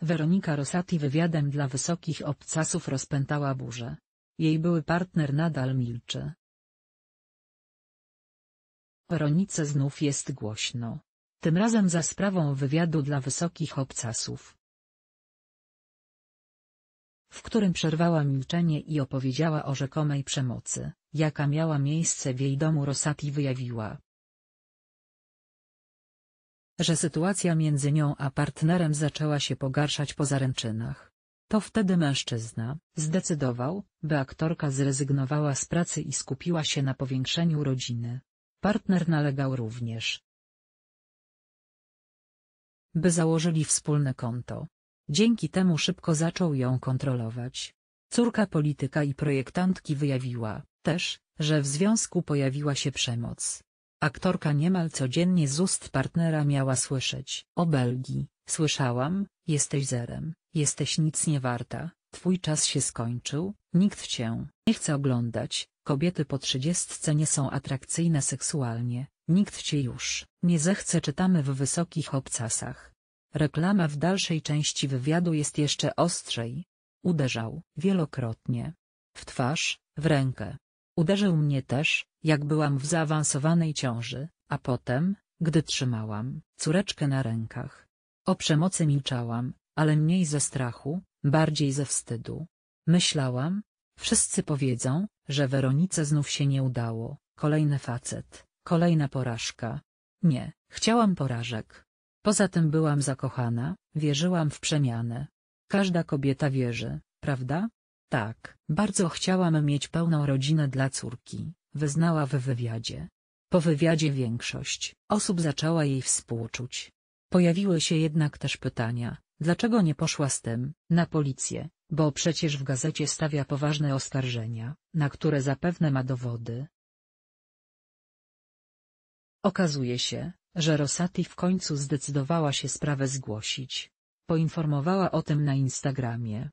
Weronika Rosati wywiadem dla wysokich obcasów rozpętała burzę. Jej były partner nadal milczy. Weronice znów jest głośno. Tym razem za sprawą wywiadu dla wysokich obcasów. W którym przerwała milczenie i opowiedziała o rzekomej przemocy, jaka miała miejsce w jej domu Rosati wyjawiła, że sytuacja między nią a partnerem zaczęła się pogarszać po zaręczynach. To wtedy mężczyzna zdecydował, by aktorka zrezygnowała z pracy i skupiła się na powiększeniu rodziny. Partner nalegał również, by założyli wspólne konto. Dzięki temu szybko zaczął ją kontrolować. Córka polityka i projektantki wyjawiła też, że w związku pojawiła się przemoc. Aktorka niemal codziennie z ust partnera miała słyszeć o Belgii, słyszałam, jesteś zerem, jesteś nic nie warta, twój czas się skończył, nikt cię nie chce oglądać, kobiety po trzydziestce nie są atrakcyjne seksualnie, nikt cię już nie zechce czytamy w wysokich obcasach. Reklama w dalszej części wywiadu jest jeszcze ostrzej. Uderzał wielokrotnie. W twarz, w rękę. Uderzył mnie też, jak byłam w zaawansowanej ciąży, a potem, gdy trzymałam córeczkę na rękach. O przemocy milczałam, ale mniej ze strachu, bardziej ze wstydu. Myślałam, wszyscy powiedzą, że Weronice znów się nie udało, kolejny facet, kolejna porażka. Nie, chciałam porażek. Poza tym byłam zakochana, wierzyłam w przemianę. Każda kobieta wierzy, prawda? Tak, bardzo chciałam mieć pełną rodzinę dla córki, wyznała w wywiadzie. Po wywiadzie większość osób zaczęła jej współczuć. Pojawiły się jednak też pytania, dlaczego nie poszła z tym na policję, bo przecież w gazecie stawia poważne oskarżenia, na które zapewne ma dowody. Okazuje się, że Rosati w końcu zdecydowała się sprawę zgłosić. Poinformowała o tym na Instagramie.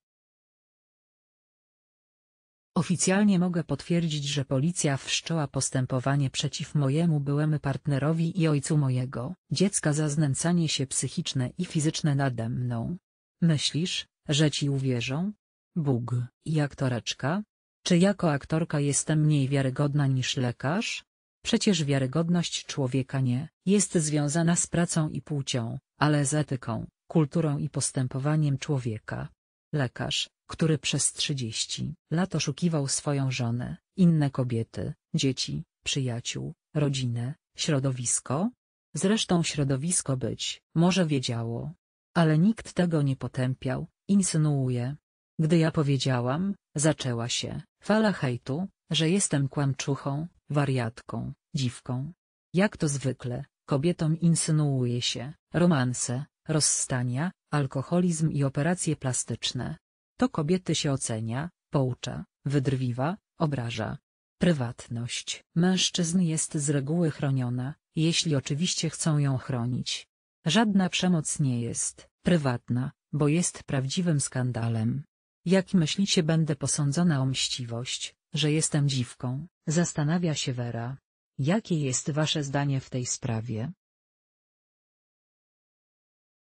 Oficjalnie mogę potwierdzić, że policja wszczęła postępowanie przeciw mojemu byłemu partnerowi i ojcu mojego dziecka za znęcanie się psychiczne i fizyczne nade mną. Myślisz, że ci uwierzą? Bóg, i aktoreczka? Czy jako aktorka jestem mniej wiarygodna niż lekarz? Przecież wiarygodność człowieka nie jest związana z pracą i płcią, ale z etyką, kulturą i postępowaniem człowieka. Lekarz, który przez 30 lat oszukiwał swoją żonę, inne kobiety, dzieci, przyjaciół, rodzinę, środowisko? Zresztą środowisko być, może wiedziało. Ale nikt tego nie potępiał, insynuuje. Gdy ja powiedziałam, zaczęła się fala hejtu, że jestem kłamczuchą, wariatką, dziwką. Jak to zwykle, kobietom insynuuje się, romanse, rozstania, alkoholizm i operacje plastyczne. To kobiety się ocenia, poucza, wydrwiwa, obraża. Prywatność mężczyzn jest z reguły chroniona, jeśli oczywiście chcą ją chronić. Żadna przemoc nie jest prywatna, bo jest prawdziwym skandalem. Jak myślicie będę posądzona o mściwość, że jestem dziwką? Zastanawia się Wera. Jakie jest wasze zdanie w tej sprawie?